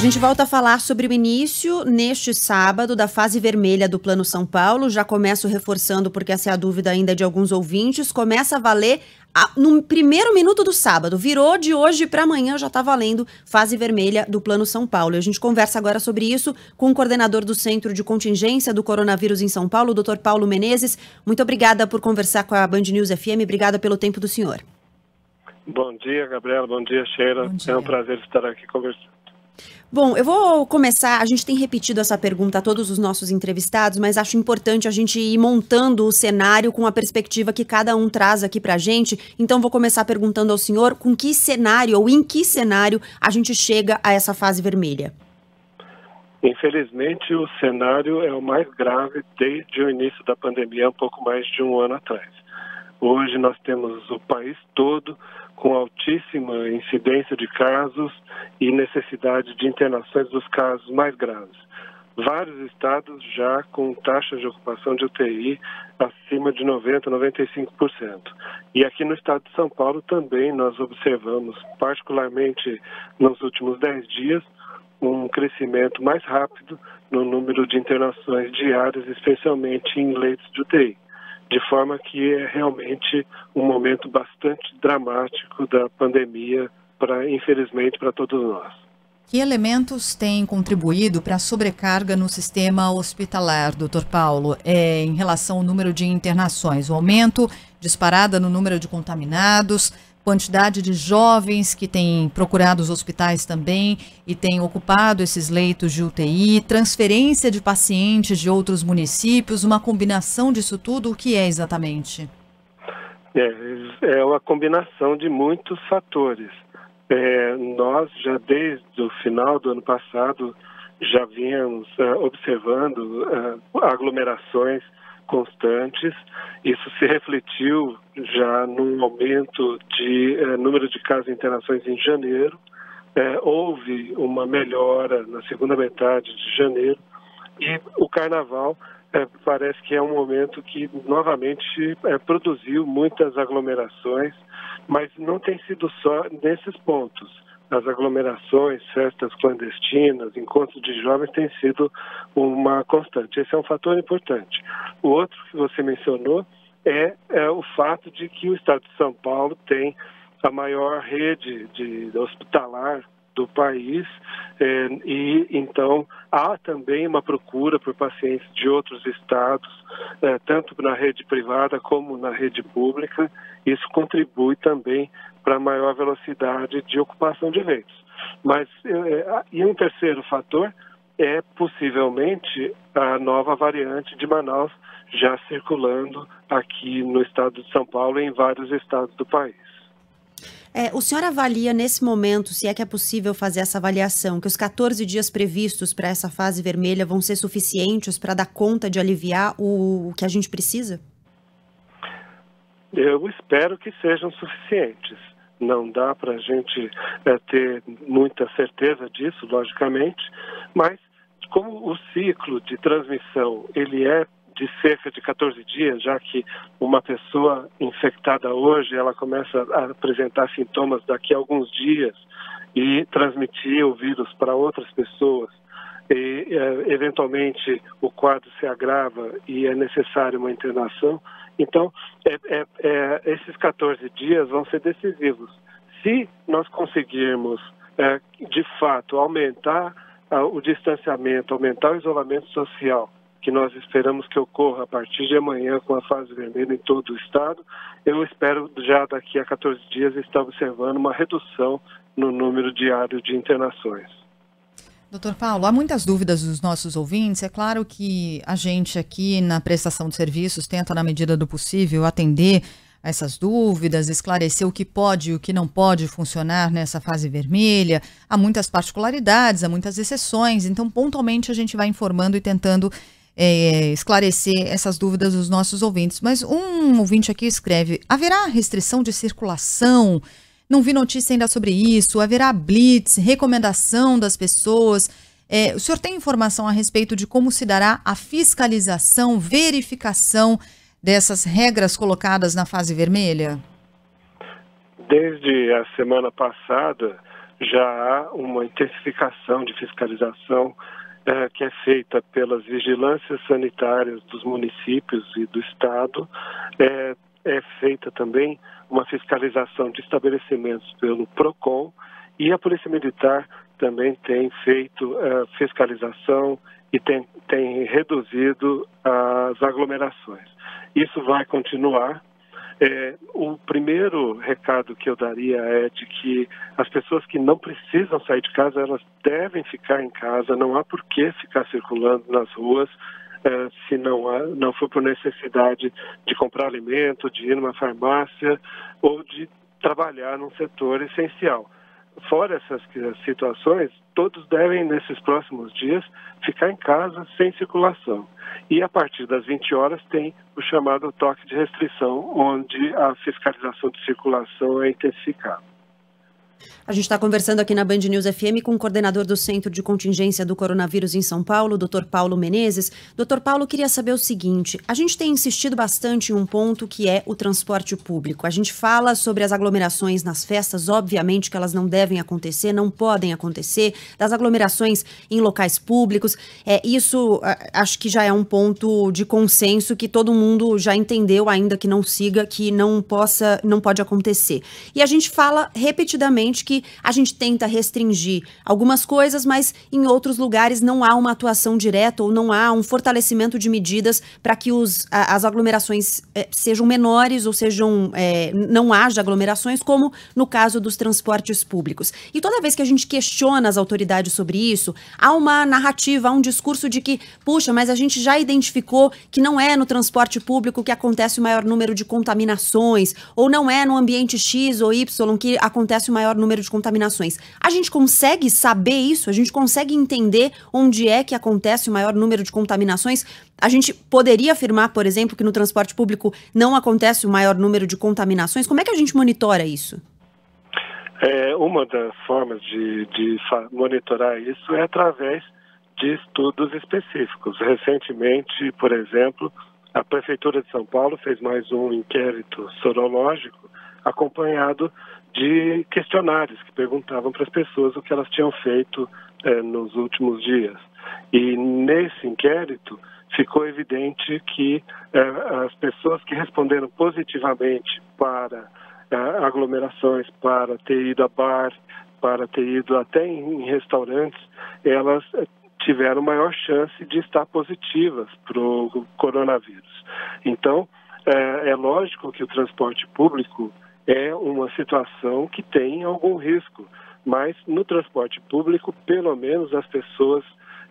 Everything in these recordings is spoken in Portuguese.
A gente volta a falar sobre o início, neste sábado, da fase vermelha do Plano São Paulo. Já começo reforçando, porque essa é a dúvida ainda de alguns ouvintes. Começa a valer a, no primeiro minuto do sábado. Virou de hoje para amanhã, já está valendo fase vermelha do Plano São Paulo. E a gente conversa agora sobre isso com o coordenador do Centro de Contingência do Coronavírus em São Paulo, o doutor Paulo Menezes. Muito obrigada por conversar com a Band News FM. Obrigada pelo tempo do senhor. Bom dia, Gabriela. Bom dia, Sheila. Bom dia. É um prazer estar aqui conversando. Bom, eu vou começar. A gente tem repetido essa pergunta a todos os nossos entrevistados, mas acho importante a gente ir montando o cenário com a perspectiva que cada um traz aqui para a gente. Então, vou começar perguntando ao senhor com que cenário ou em que cenário a gente chega a essa fase vermelha. Infelizmente, o cenário é o mais grave desde o início da pandemia, um pouco mais de um ano atrás. Hoje nós temos o país todo com altíssima incidência de casos e necessidade de internações dos casos mais graves. Vários estados já com taxas de ocupação de UTI acima de 90%, 95%. E aqui no estado de São Paulo também nós observamos, particularmente nos últimos 10 dias, um crescimento mais rápido no número de internações diárias, especialmente em leitos de UTI de forma que é realmente um momento bastante dramático da pandemia para infelizmente para todos nós. Que elementos têm contribuído para a sobrecarga no sistema hospitalar, doutor Paulo, é, em relação ao número de internações? O aumento disparada no número de contaminados, quantidade de jovens que têm procurado os hospitais também e têm ocupado esses leitos de UTI, transferência de pacientes de outros municípios, uma combinação disso tudo, o que é exatamente? É, é uma combinação de muitos fatores. É, nós já desde o final do ano passado já vínhamos uh, observando uh, aglomerações constantes. Isso se refletiu já num aumento de eh, número de casos de internações em janeiro. Eh, houve uma melhora na segunda metade de janeiro e o carnaval eh, parece que é um momento que novamente produziu muitas aglomerações, mas não tem sido só nesses pontos as aglomerações, festas clandestinas, encontros de jovens têm sido uma constante. Esse é um fator importante. O outro que você mencionou é, é o fato de que o Estado de São Paulo tem a maior rede de hospitalar do país é, e então há também uma procura por pacientes de outros estados, é, tanto na rede privada como na rede pública. Isso contribui também para maior velocidade de ocupação de leitos. Mas é, e um terceiro fator é possivelmente a nova variante de Manaus já circulando aqui no estado de São Paulo e em vários estados do país. É, o senhor avalia nesse momento, se é que é possível fazer essa avaliação, que os 14 dias previstos para essa fase vermelha vão ser suficientes para dar conta de aliviar o, o que a gente precisa? Eu espero que sejam suficientes. Não dá para a gente é, ter muita certeza disso, logicamente, mas como o ciclo de transmissão ele é de cerca de 14 dias, já que uma pessoa infectada hoje, ela começa a apresentar sintomas daqui a alguns dias e transmitir o vírus para outras pessoas. E, eventualmente o quadro se agrava e é necessário uma internação. Então, é, é, é esses 14 dias vão ser decisivos. Se nós conseguirmos, é, de fato, aumentar o distanciamento, aumentar o isolamento social que nós esperamos que ocorra a partir de amanhã com a fase vermelha em todo o estado. Eu espero já daqui a 14 dias estar observando uma redução no número diário de internações. Doutor Paulo, há muitas dúvidas dos nossos ouvintes. É claro que a gente aqui na prestação de serviços tenta, na medida do possível, atender essas dúvidas, esclarecer o que pode e o que não pode funcionar nessa fase vermelha. Há muitas particularidades, há muitas exceções, então pontualmente a gente vai informando e tentando é, esclarecer essas dúvidas dos nossos ouvintes. Mas um ouvinte aqui escreve: haverá restrição de circulação? Não vi notícia ainda sobre isso. Haverá blitz, recomendação das pessoas. É, o senhor tem informação a respeito de como se dará a fiscalização, verificação dessas regras colocadas na fase vermelha? Desde a semana passada, já há uma intensificação de fiscalização é, que é feita pelas vigilâncias sanitárias dos municípios e do Estado. É, é feita também uma fiscalização de estabelecimentos pelo PROCON e a Polícia Militar também tem feito uh, fiscalização e tem, tem reduzido as aglomerações. Isso vai continuar. É, o primeiro recado que eu daria é de que as pessoas que não precisam sair de casa, elas devem ficar em casa, não há por que ficar circulando nas ruas, é, se não, há, não for por necessidade de comprar alimento, de ir numa farmácia ou de trabalhar num setor essencial fora essas situações, todos devem, nesses próximos dias, ficar em casa sem circulação. E a partir das 20 horas tem o chamado toque de restrição, onde a fiscalização de circulação é intensificada. A gente está conversando aqui na Band News FM com o coordenador do Centro de Contingência do Coronavírus em São Paulo, Dr. Paulo Menezes. Dr. Paulo, queria saber o seguinte: a gente tem insistido bastante em um ponto que é o transporte público. A gente fala sobre as aglomerações nas festas, obviamente que elas não devem acontecer, não podem acontecer, das aglomerações em locais públicos. É, isso acho que já é um ponto de consenso que todo mundo já entendeu, ainda que não siga, que não possa, não pode acontecer. E a gente fala repetidamente que a gente tenta restringir algumas coisas, mas em outros lugares não há uma atuação direta ou não há um fortalecimento de medidas para que os, a, as aglomerações é, sejam menores ou sejam é, não haja aglomerações, como no caso dos transportes públicos. E toda vez que a gente questiona as autoridades sobre isso, há uma narrativa, há um discurso de que, puxa, mas a gente já identificou que não é no transporte público que acontece o maior número de contaminações, ou não é no ambiente X ou Y que acontece o maior número de contaminações. A gente consegue saber isso? A gente consegue entender onde é que acontece o maior número de contaminações? A gente poderia afirmar, por exemplo, que no transporte público não acontece o maior número de contaminações? Como é que a gente monitora isso? É, uma das formas de, de monitorar isso é através de estudos específicos. Recentemente, por exemplo, a Prefeitura de São Paulo fez mais um inquérito sorológico acompanhado de questionários que perguntavam para as pessoas o que elas tinham feito eh, nos últimos dias. E nesse inquérito ficou evidente que eh, as pessoas que responderam positivamente para eh, aglomerações, para ter ido a bar, para ter ido até em, em restaurantes, elas tiveram maior chance de estar positivas para o coronavírus. Então, é, é lógico que o transporte público é uma situação que tem algum risco. Mas no transporte público, pelo menos as pessoas,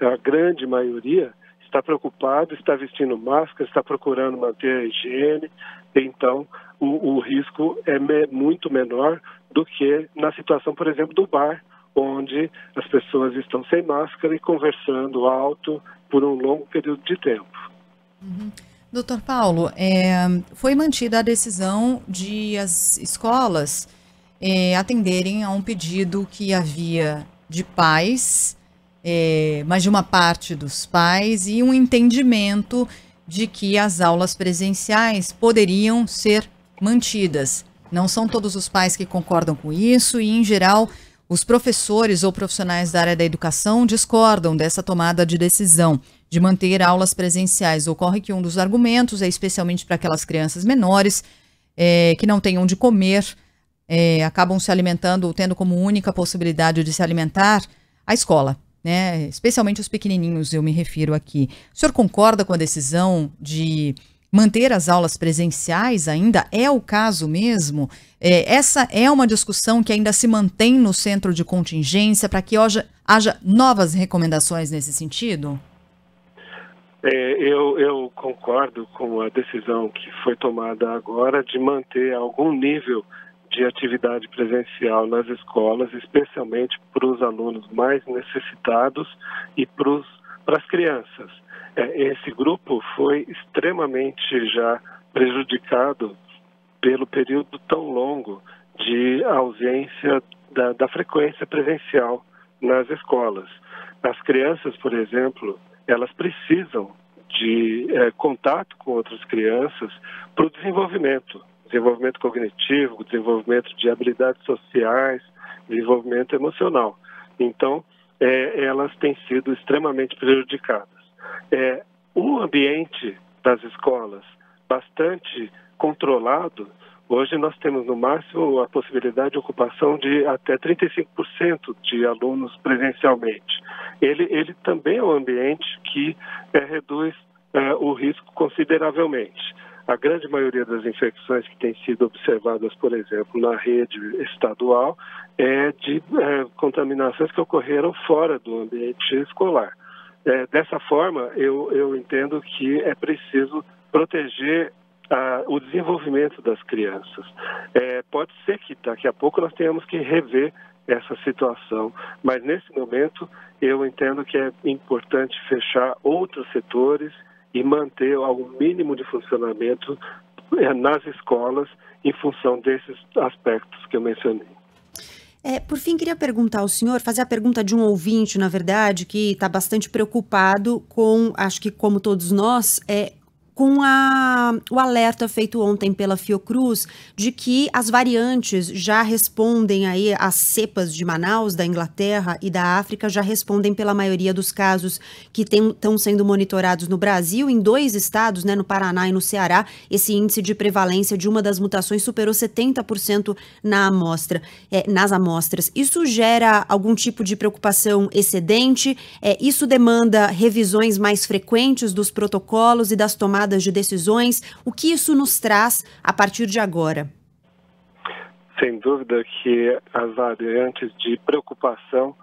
a grande maioria, está preocupado, está vestindo máscara, está procurando manter a higiene, então o, o risco é me, muito menor do que na situação, por exemplo, do bar, onde as pessoas estão sem máscara e conversando alto por um longo período de tempo. Uhum. Doutor Paulo, é, foi mantida a decisão de as escolas é, atenderem a um pedido que havia de pais, é, mas de uma parte dos pais, e um entendimento de que as aulas presenciais poderiam ser mantidas. Não são todos os pais que concordam com isso, e, em geral, os professores ou profissionais da área da educação discordam dessa tomada de decisão de manter aulas presenciais. Ocorre que um dos argumentos é especialmente para aquelas crianças menores é, que não têm onde comer, é, acabam se alimentando, tendo como única possibilidade de se alimentar a escola. Né? Especialmente os pequenininhos, eu me refiro aqui. O senhor concorda com a decisão de manter as aulas presenciais ainda? É o caso mesmo? É, essa é uma discussão que ainda se mantém no centro de contingência para que haja, haja novas recomendações nesse sentido? É, eu, eu, concordo com a decisão que foi tomada agora de manter algum nível de atividade presencial nas escolas, especialmente para os alunos mais necessitados e para as crianças. É, esse grupo foi extremamente já prejudicado pelo período tão longo de ausência da, da frequência presencial nas escolas. As crianças, por exemplo, elas precisam de é, contato com outras crianças para o desenvolvimento, desenvolvimento cognitivo, desenvolvimento de habilidades sociais desenvolvimento emocional. Então, é, elas têm sido extremamente prejudicadas. É, o ambiente das escolas bastante controlado, hoje nós temos no máximo a possibilidade de ocupação de até 35% de alunos presencialmente. Ele, ele também é um ambiente que é, reduz é, o risco consideravelmente. A grande maioria das infecções que têm sido observadas, por exemplo, na rede estadual, é de é, contaminações que ocorreram fora do ambiente escolar. Dessa forma, eu, eu entendo que é preciso proteger o desenvolvimento das crianças. É, pode ser que daqui a pouco nós tenhamos que rever essa situação, mas nesse momento eu entendo que é importante fechar outros setores e manter algum mínimo de funcionamento eh, nas escolas em função desses aspectos que eu mencionei. É, por fim, queria perguntar ao senhor, fazer a pergunta de um ouvinte, na verdade, que está bastante preocupado com, acho que como todos nós, é com a, o alerta feito ontem pela Fiocruz de que as variantes já respondem aí, as cepas de Manaus, da Inglaterra e da África já respondem pela maioria dos casos que estão sendo monitorados no Brasil. Em dois estados, né, no Paraná e no Ceará, esse índice de prevalência de uma das mutações superou 70% na amostra, é, nas amostras. Isso gera algum tipo de preocupação excedente? É, isso demanda revisões mais frequentes dos protocolos e das tomadas tomadas de decisões. O que isso nos traz a partir de agora? Sem dúvida que as variantes de preocupação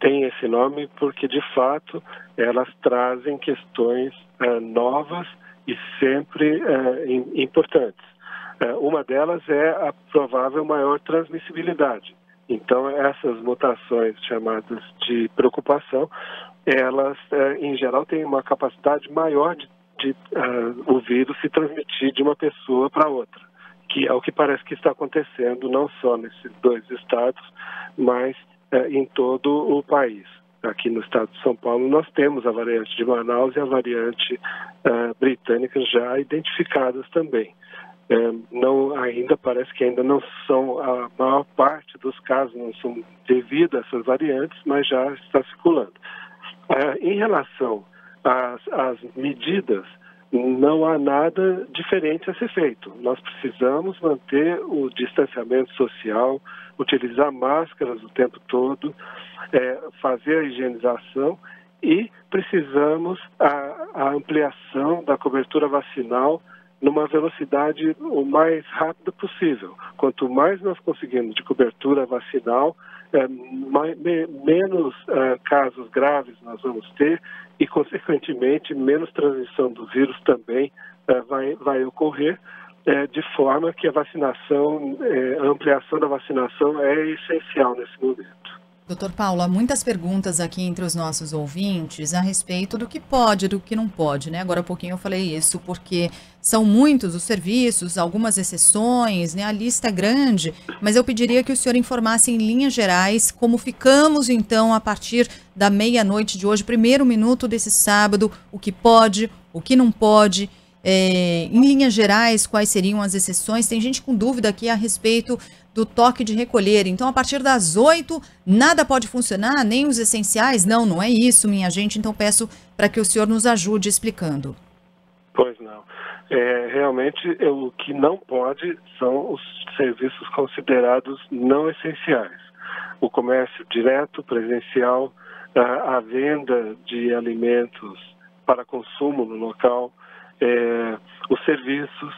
têm esse nome porque, de fato, elas trazem questões uh, novas e sempre uh, importantes. Uh, uma delas é a provável maior transmissibilidade. Então, essas mutações chamadas de preocupação, elas, em geral, têm uma capacidade maior de de uh, o vírus se transmitir de uma pessoa para outra, que é o que parece que está acontecendo não só nesses dois estados, mas uh, em todo o país. Aqui no estado de São Paulo nós temos a variante de Manaus e a variante uh, britânica já identificadas também. não ainda parece que ainda não são a maior parte dos casos não são devido a essas variantes, mas já está circulando. em relação as, as medidas, não há nada diferente a ser feito. Nós precisamos manter o distanciamento social, utilizar máscaras o tempo todo, é, fazer a higienização e precisamos a, a ampliação da cobertura vacinal numa velocidade o mais rápida possível. Quanto mais nós conseguimos de cobertura vacinal, menos é, casos graves nós vamos ter e, consequentemente, menos transmissão do vírus também é, vai, vai ocorrer, é, de forma que a vacinação, é, a ampliação da vacinação é essencial nesse momento. Doutor Paulo, há muitas perguntas aqui entre os nossos ouvintes a respeito do que pode, do que não pode, né? Agora há pouquinho eu falei isso porque são muitos os serviços, algumas exceções, né? A lista é grande, mas eu pediria que o senhor informasse em linhas gerais como ficamos então a partir da meia-noite de hoje, primeiro minuto desse sábado, o que pode, o que não pode, é, em linhas gerais, quais seriam as exceções? Tem gente com dúvida aqui a respeito do toque de recolher. Então, a partir das 8, nada pode funcionar, nem os essenciais? Não, não é isso, minha gente. Então, peço para que o senhor nos ajude explicando. Pois não. É, realmente, o que não pode são os serviços considerados não essenciais. O comércio direto, presencial, a, a venda de alimentos para consumo no local, é, os serviços,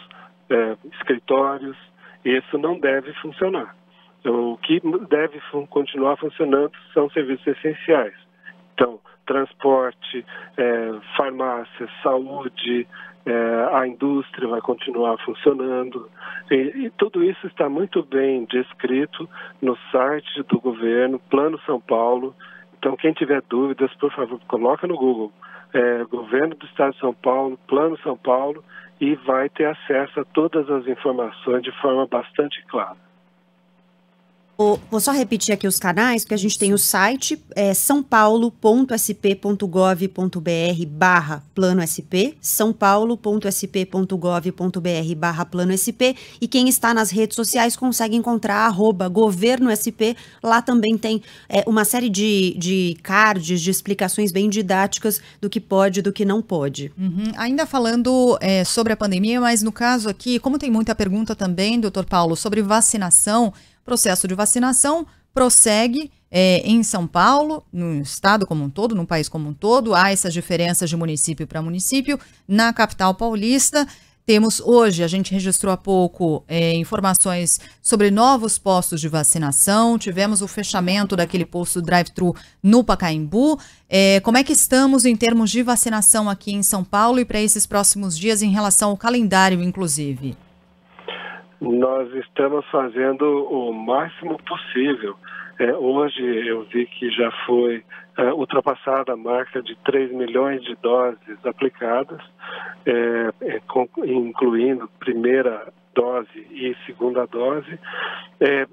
é, escritórios, isso não deve funcionar. Então, o que deve continuar funcionando são serviços essenciais. Então, transporte, é, farmácia, saúde, é, a indústria vai continuar funcionando. E, e, tudo isso está muito bem descrito no site do governo, Plano São Paulo. Então, quem tiver dúvidas, por favor, coloca no Google. É, governo do Estado de São Paulo, Plano São Paulo, e vai ter acesso a todas as informações de forma bastante clara. Vou só repetir aqui os canais, porque a gente tem o site é, sãopaulo.sp.gov.br barra plano SP, sãopaulo.sp.gov.br barra plano SP, e quem está nas redes sociais consegue encontrar arroba governo SP, lá também tem é, uma série de, de cards, de explicações bem didáticas do que pode e do que não pode. Uhum. Ainda falando é, sobre a pandemia, mas no caso aqui, como tem muita pergunta também, doutor Paulo, sobre vacinação, processo de vacinação prossegue é, em São Paulo, no estado como um todo, no país como um todo. Há essas diferenças de município para município. Na capital paulista, temos hoje, a gente registrou há pouco é, informações sobre novos postos de vacinação. Tivemos o fechamento daquele posto drive-thru no Pacaembu. É, como é que estamos em termos de vacinação aqui em São Paulo e para esses próximos dias em relação ao calendário, inclusive? Nós estamos fazendo o máximo possível. É, hoje eu vi que já foi é, ultrapassada a marca de 3 milhões de doses aplicadas, é, é com, incluindo primeira dose e segunda dose. É,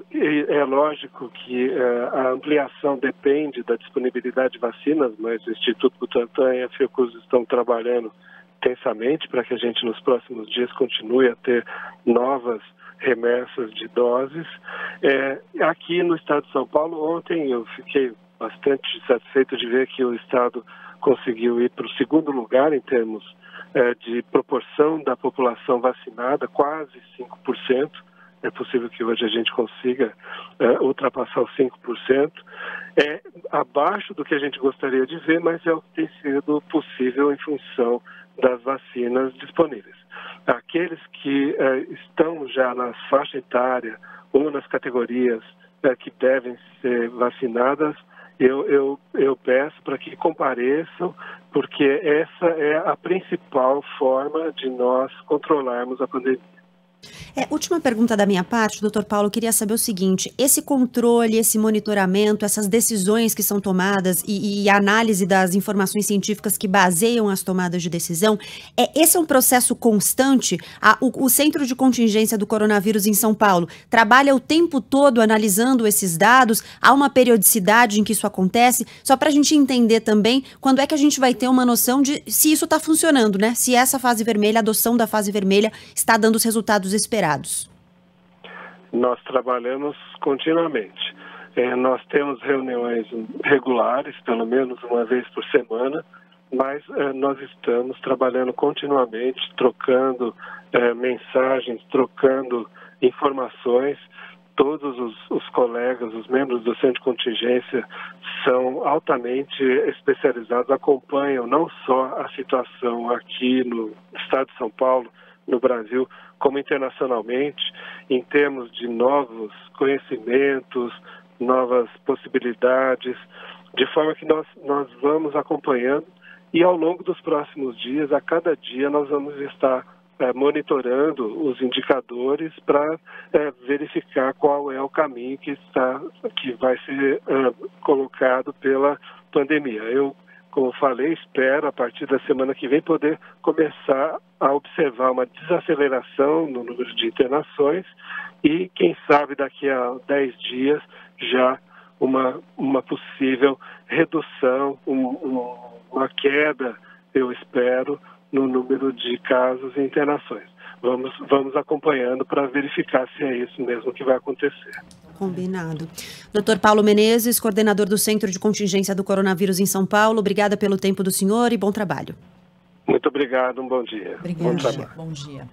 é lógico que é, a ampliação depende da disponibilidade de vacinas, mas o Instituto Butantan e a Fiocruz estão trabalhando intensamente para que a gente nos próximos dias continue a ter novas remessas de doses. É, aqui no estado de São Paulo, ontem eu fiquei bastante satisfeito de ver que o estado conseguiu ir para o segundo lugar em termos é, de proporção da população vacinada, quase 5%. É possível que hoje a gente consiga é, ultrapassar os 5%. É abaixo do que a gente gostaria de ver, mas é o que tem sido possível em função das vacinas disponíveis. Aqueles que eh, estão já na faixa etária ou nas categorias eh, que devem ser vacinadas, eu, eu, eu peço para que compareçam, porque essa é a principal forma de nós controlarmos a pandemia. É, última pergunta da minha parte, doutor Paulo, queria saber o seguinte: esse controle, esse monitoramento, essas decisões que são tomadas e, e análise das informações científicas que baseiam as tomadas de decisão, é, esse é um processo constante? A, o, o Centro de Contingência do Coronavírus em São Paulo trabalha o tempo todo analisando esses dados? Há uma periodicidade em que isso acontece? Só para a gente entender também quando é que a gente vai ter uma noção de se isso está funcionando, né? Se essa fase vermelha, a adoção da fase vermelha, está dando os resultados esperados esperados? Nós trabalhamos continuamente. É, nós temos reuniões regulares, pelo menos uma vez por semana, mas é, nós estamos trabalhando continuamente, trocando é, mensagens, trocando informações. Todos os, os, colegas, os membros do Centro de Contingência, são altamente especializados, acompanham não só a situação aqui no estado de São Paulo, no Brasil como internacionalmente, em termos de novos conhecimentos, novas possibilidades, de forma que nós, nós vamos acompanhando e ao longo dos próximos dias, a cada dia, nós vamos estar é, monitorando os indicadores para é, verificar qual é o caminho que está que vai ser é, colocado pela pandemia. Eu como falei, espero a partir da semana que vem poder começar a observar uma desaceleração no número de internações e, quem sabe, daqui a 10 dias já uma, uma possível redução, um, um, uma queda, eu espero, no número de casos e internações. Vamos, vamos acompanhando para verificar se é isso mesmo que vai acontecer. Combinado. Doutor Paulo Menezes, coordenador do Centro de Contingência do Coronavírus em São Paulo, obrigada pelo tempo do senhor e bom trabalho. Muito obrigado, um bom dia. Obrigada, bom, bom dia.